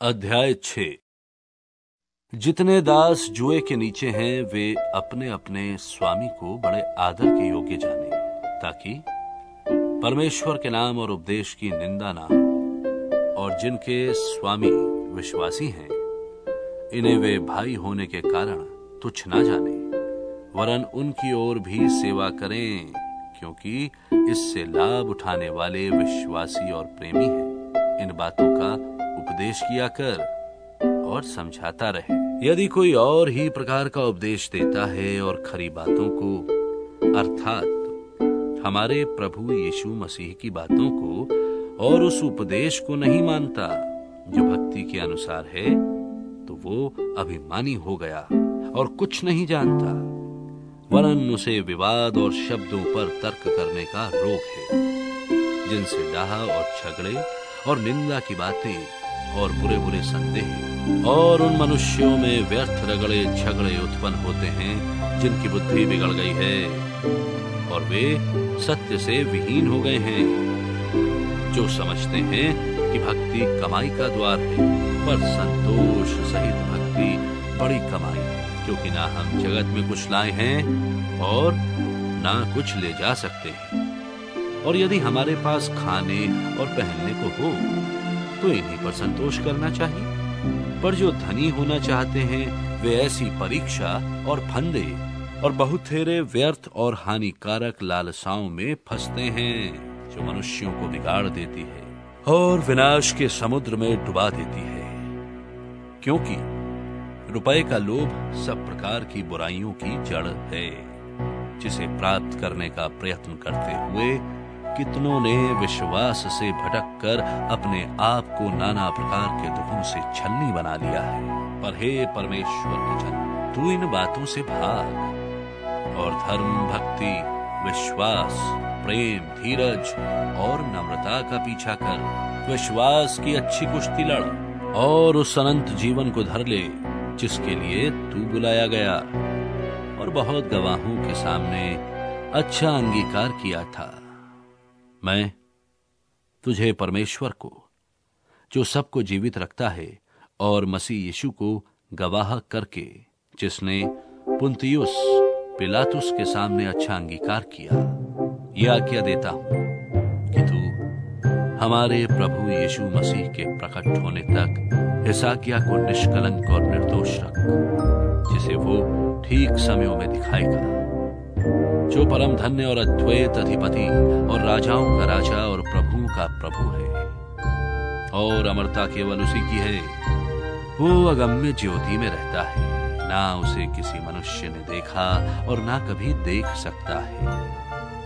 अध्याय छ। जितने दास जुए के नीचे हैं, वे अपने अपने स्वामी को बड़े आदर के योग्य जाने, ताकि परमेश्वर के नाम और उपदेश की निंदा ना और जिनके स्वामी विश्वासी हैं, इन्हें वे भाई होने के कारण तुच्छ ना जाने, वरन उनकी ओर भी सेवा करें, क्योंकि इससे लाभ उठाने वाले विश्वासी और प्रेमी हैं। इन बातों का उपदेश किया कर और समझाता रहे। यदि कोई और ही प्रकार का उपदेश देता है और खरी बातों को, अर्थात हमारे प्रभु यीशु मसीह की बातों को और उस उपदेश को नहीं मानता, जो भक्ति के अनुसार है तो वो अभिमानी हो गया और कुछ नहीं जानता, वरन उसे विवाद और शब्दों पर तर्क करने का रोग है, जिनसे डाह और झगड़े और निंदा की बातें और बुरे बुरे संदेह। और उन मनुष्यों में व्यर्थ रगड़े, झगड़े उत्पन्न होते हैं, जिनकी बुद्धि बिगड़ गई है। और वे सत्य से विहीन हो गए हैं। जो समझते हैं कि भक्ति कमाई का द्वार है, पर संतोष सहित भक्ति बड़ी कमाई क्योंकि ना हम जगत में कुछ लाए हैं और ना कुछ ले जा सकते हैं। और यदि हमारे पास खाने और पहनने को हो तो इन्हीं पर संतोष करना चाहिए। पर जो धनी होना चाहते हैं, वे ऐसी परीक्षा और फंदे और बहुतेरे व्यर्थ और हानिकारक लालसाओं में फंसते हैं, जो मनुष्यों को बिगाड़ देती है और विनाश के समुद्र में डुबा देती है। क्योंकि रुपए का लोभ सब प्रकार की बुराइयों की जड़ है, जिसे प्राप्त करने का प्रयत्न करते हुए कितनों ने विश्वास से भटक कर अपने आप को नाना प्रकार के दुखों से छलनी बना लिया है। पर हे परमेश्वर के जन, तू इन बातों से भाग और धर्म, भक्ति, विश्वास, प्रेम, धीरज और नम्रता का पीछा कर। विश्वास की अच्छी कुश्ती लड़ और उस अनंत जीवन को धर ले, जिसके लिए तू बुलाया गया। और बहुत गवाहों के सामने अच्छा अंगीकार किया था। मैं तुझे परमेश्वर को, जो सबको जीवित रखता है और मसीह यीशु को गवाह करके, जिसने पुंतियुस पिलातुस के सामने अच्छा अंगीकार किया यह आज्ञा देता हूँ कि तू हमारे प्रभु यीशु मसीह के प्रकट होने तक इस आज्ञा को निष्कलंक और निर्दोष रख, जिसे वो ठीक समयों में दिखाएगा। जो परम धन्य और अद्वैत अधिपति और राजाओं का राजा और प्रभु का प्रभु है। और अमरता केवल उसी की है। वो अगम्य ज्योति में रहता है। ना उसे किसी मनुष्य ने देखा और ना कभी देख सकता है।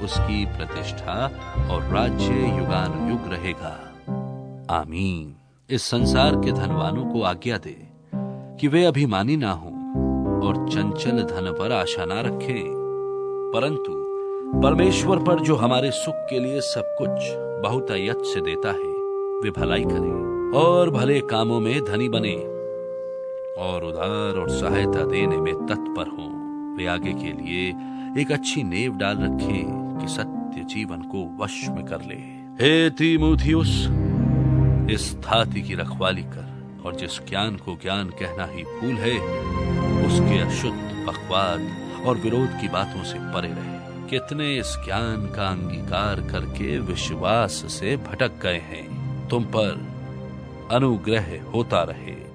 उसकी प्रतिष्ठा और राज्य युगानुयुग रहेगा। आमीन। इस संसार के धनवानों को आज्ञा दे कि वे अभिमानी ना हो और चंचल धन पर आशा ना रखें। परंतु परमेश्वर पर जो हमारे सुख के लिए सब कुछ बहुत अयत से देता है, वे भलाई करे और भले कामों में धनी बने और उधार और सहायता देने में तत्पर हो। वे आगे के लिए एक अच्छी नेव डाल रखे कि सत्य जीवन को वश में कर ले। हे तीमुथियुस, इस धाति की रखवाली कर और जिस ज्ञान को ज्ञान कहना ही भूल है, उसके अशुद्ध बकवाद और विरोध की बातों से परे रहे। कितने इस ज्ञान का अंगीकार करके विश्वास से भटक गए हैं। तुम पर अनुग्रह होता रहे।